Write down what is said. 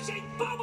vanishing bubble!